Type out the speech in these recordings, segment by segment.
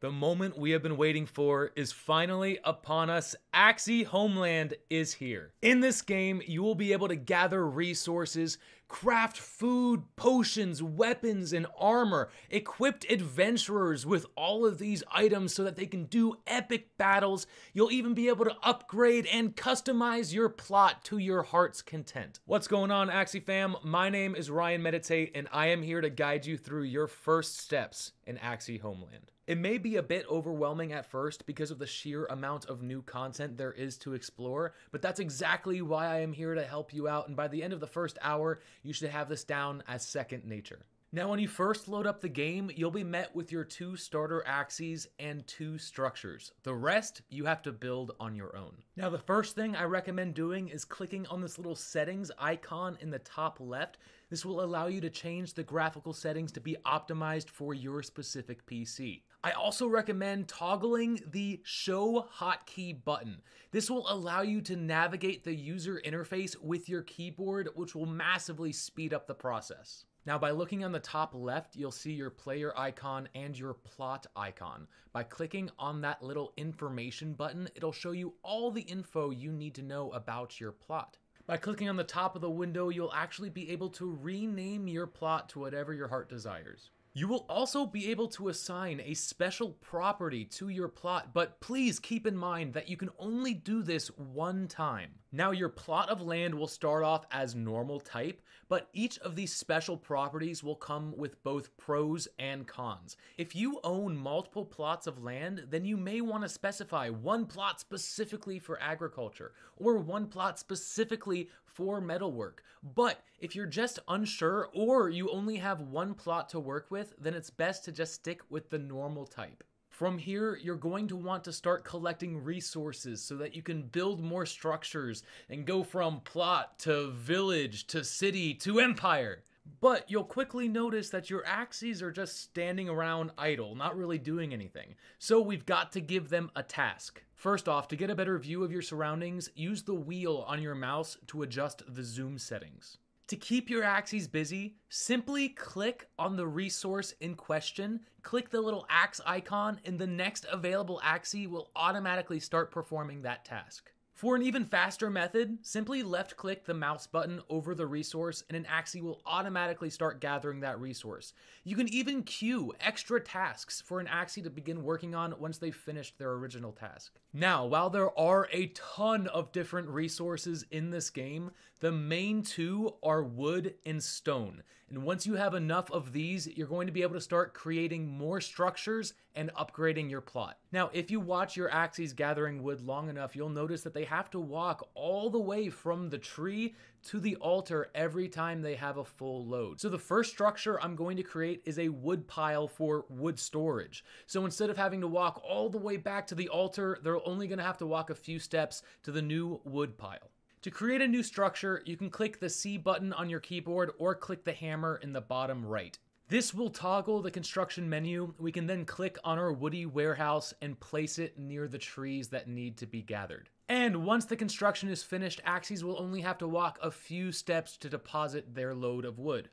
The moment we have been waiting for is finally upon us. Axie Homeland is here. In this game, you will be able to gather resources, craft food, potions, weapons, and armor, equipped adventurers with all of these items so that they can do epic battles. You'll even be able to upgrade and customize your plot to your heart's content. What's going on, Axie fam? My name is Ryan Meditate, and I am here to guide you through your first steps in Axie Homeland. It may be a bit overwhelming at first because of the sheer amount of new content there is to explore, but that's exactly why I am here to help you out, and by the end of the first hour, you should have this down as second nature. Now, when you first load up the game, you'll be met with your two starter Axies and two structures. The rest, you have to build on your own. Now, the first thing I recommend doing is clicking on this little settings icon in the top left. This will allow you to change the graphical settings to be optimized for your specific PC. I also recommend toggling the Show Hotkey button. This will allow you to navigate the user interface with your keyboard, which will massively speed up the process. Now, by looking on the top left, you'll see your player icon and your plot icon. By clicking on that little information button, it'll show you all the info you need to know about your plot. By clicking on the top of the window, you'll actually be able to rename your plot to whatever your heart desires. You will also be able to assign a special property to your plot, but please keep in mind that you can only do this one time. Now, your plot of land will start off as normal type, but each of these special properties will come with both pros and cons. If you own multiple plots of land, then you may want to specify one plot specifically for agriculture, or one plot specifically for metalwork. But if you're just unsure, or you only have one plot to work with, then it's best to just stick with the normal type. From here, you're going to want to start collecting resources so that you can build more structures and go from plot to village to city to empire. But you'll quickly notice that your Axies are just standing around idle, not really doing anything. So we've got to give them a task. First off, to get a better view of your surroundings, use the wheel on your mouse to adjust the zoom settings. To keep your Axies busy, simply click on the resource in question, click the little axe icon, and the next available Axie will automatically start performing that task. For an even faster method, simply left click the mouse button over the resource and an Axie will automatically start gathering that resource. You can even queue extra tasks for an Axie to begin working on once they've finished their original task. Now, while there are a ton of different resources in this game, the main two are wood and stone. And once you have enough of these, you're going to be able to start creating more structures and upgrading your plot. Now, if you watch your Axies gathering wood long enough, you'll notice that they have to walk all the way from the tree to the altar every time they have a full load. So the first structure I'm going to create is a wood pile for wood storage. So instead of having to walk all the way back to the altar, they're only going to have to walk a few steps to the new wood pile. To create a new structure, you can click the C button on your keyboard or click the hammer in the bottom right. This will toggle the construction menu. We can then click on our woody warehouse and place it near the trees that need to be gathered. And once the construction is finished, Axies will only have to walk a few steps to deposit their load of wood.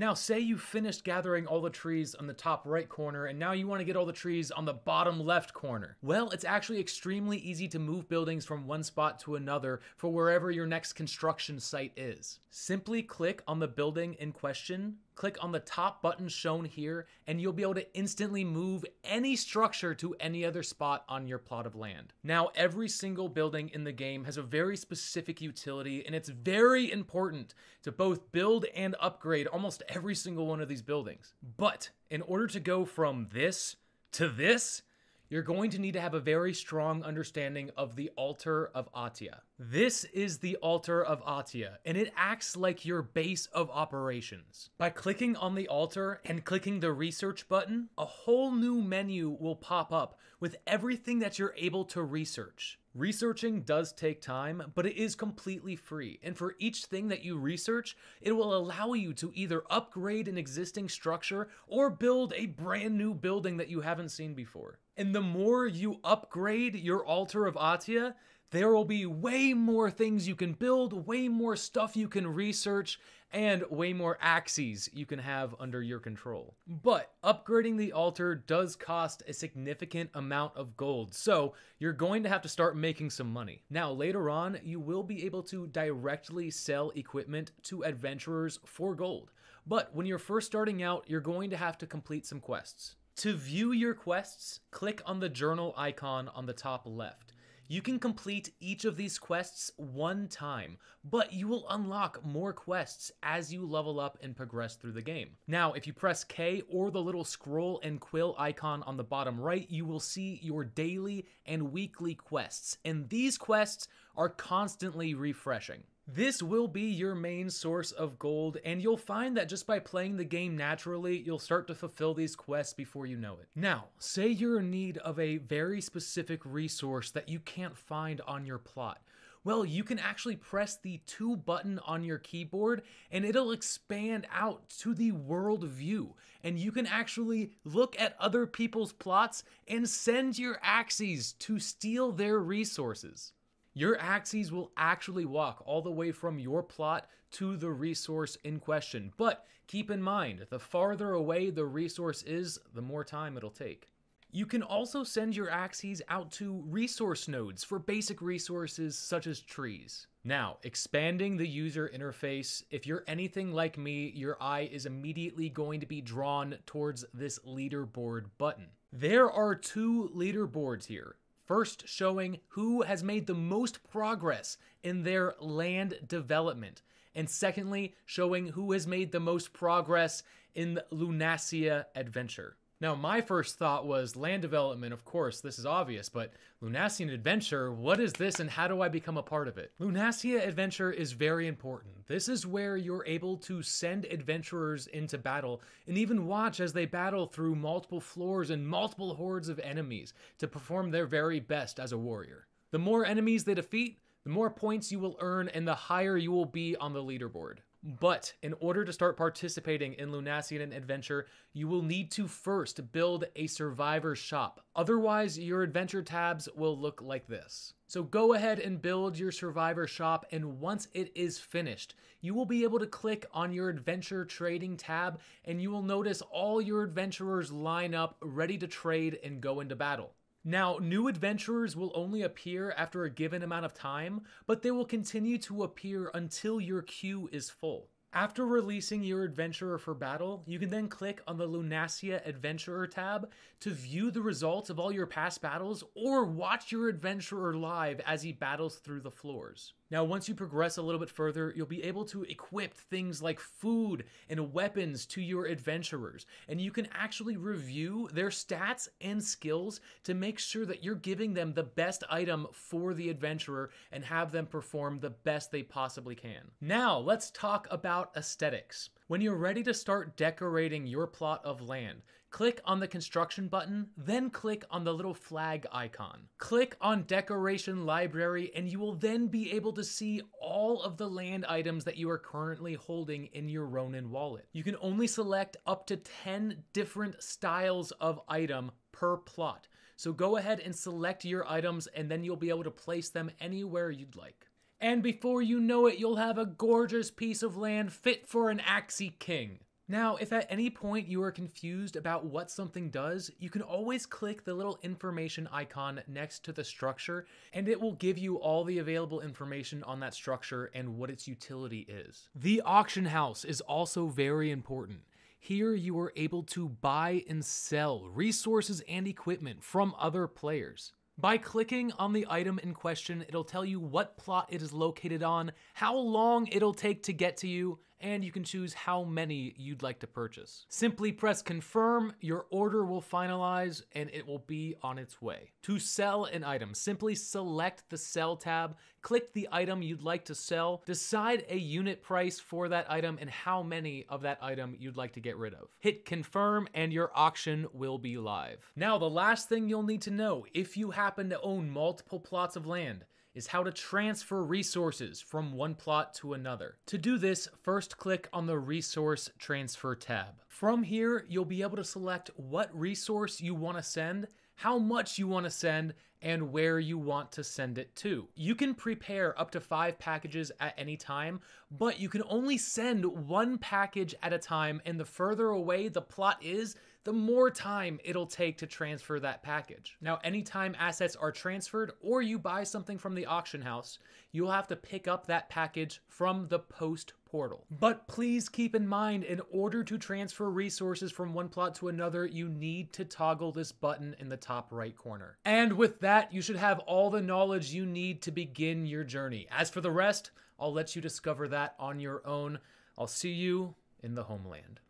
Now, say you finished gathering all the trees on the top right corner, and now you want to get all the trees on the bottom left corner. Well, it's actually extremely easy to move buildings from one spot to another for wherever your next construction site is. Simply click on the building in question, click on the top button shown here, and you'll be able to instantly move any structure to any other spot on your plot of land. Now, every single building in the game has a very specific utility, and it's very important to both build and upgrade almost every single one of these buildings. But in order to go from this to this, you're going to need to have a very strong understanding of the altar of Atia. This is the altar of Atia, and it acts like your base of operations. By clicking on the altar and clicking the research button, a whole new menu will pop up with everything that you're able to research. Researching does take time, but it is completely free. And for each thing that you research, it will allow you to either upgrade an existing structure or build a brand new building that you haven't seen before. And the more you upgrade your altar of Atia, there will be way more things you can build, way more stuff you can research, and way more Axies you can have under your control. But upgrading the altar does cost a significant amount of gold, so you're going to have to start making some money. Now, later on, you will be able to directly sell equipment to adventurers for gold. But when you're first starting out, you're going to have to complete some quests. To view your quests, click on the journal icon on the top left. You can complete each of these quests one time, but you will unlock more quests as you level up and progress through the game. Now, if you press K or the little scroll and quill icon on the bottom right, you will see your daily and weekly quests, and these quests are constantly refreshing. This will be your main source of gold, and you'll find that just by playing the game naturally, you'll start to fulfill these quests before you know it. Now, say you're in need of a very specific resource that you can't find on your plot. Well, you can actually press the 2 button on your keyboard and it'll expand out to the world view. And you can actually look at other people's plots and send your Axies to steal their resources. Your Axies will actually walk all the way from your plot to the resource in question. But keep in mind, the farther away the resource is, the more time it'll take. You can also send your Axies out to resource nodes for basic resources such as trees. Now, expanding the user interface, if you're anything like me, your eye is immediately going to be drawn towards this leaderboard button. There are two leaderboards here. First, showing who has made the most progress in their land development. And secondly, showing who has made the most progress in the Lunacia adventure. Now, my first thought was land development, of course, this is obvious, but Lunacian Adventure, what is this and how do I become a part of it? Lunacia Adventure is very important. This is where you're able to send adventurers into battle and even watch as they battle through multiple floors and multiple hordes of enemies to perform their very best as a warrior. The more enemies they defeat, the more points you will earn and the higher you will be on the leaderboard. But in order to start participating in Lunacian Adventure, you will need to first build a survivor shop. Otherwise, your adventure tabs will look like this. So go ahead and build your survivor shop, and once it is finished, you will be able to click on your adventure trading tab, and you will notice all your adventurers line up ready to trade and go into battle. Now, new adventurers will only appear after a given amount of time, but they will continue to appear until your queue is full. After releasing your adventurer for battle, you can then click on the Lunacia Adventurer tab to view the results of all your past battles or watch your adventurer live as he battles through the floors. Now, once you progress a little bit further, you'll be able to equip things like food and weapons to your adventurers, and you can actually review their stats and skills to make sure that you're giving them the best item for the adventurer and have them perform the best they possibly can. Now, let's talk about aesthetics. When you're ready to start decorating your plot of land, click on the construction button, then click on the little flag icon. Click on decoration library and you will then be able to see all of the land items that you are currently holding in your Ronin wallet. You can only select up to 10 different styles of item per plot. So go ahead and select your items and then you'll be able to place them anywhere you'd like. And before you know it, you'll have a gorgeous piece of land fit for an Axie King. Now, if at any point you are confused about what something does, you can always click the little information icon next to the structure, and it will give you all the available information on that structure and what its utility is. The auction house is also very important. Here you are able to buy and sell resources and equipment from other players. By clicking on the item in question, it'll tell you what plot it is located on, how long it'll take to get to you, and you can choose how many you'd like to purchase. Simply press confirm, your order will finalize, and it will be on its way. To sell an item, simply select the sell tab, click the item you'd like to sell, decide a unit price for that item and how many of that item you'd like to get rid of. Hit confirm and your auction will be live. Now, the last thing you'll need to know if you happen to own multiple plots of land is how to transfer resources from one plot to another. To do this, first click on the Resource Transfer tab. From here, you'll be able to select what resource you want to send, how much you want to send, and where you want to send it to. You can prepare up to five packages at any time, but you can only send one package at a time, and the further away the plot is, the more time it'll take to transfer that package. Now, anytime assets are transferred or you buy something from the auction house, you'll have to pick up that package from the post portal. But please keep in mind, in order to transfer resources from one plot to another, you need to toggle this button in the top right corner. And with that, you should have all the knowledge you need to begin your journey. As for the rest, I'll let you discover that on your own. I'll see you in the homeland.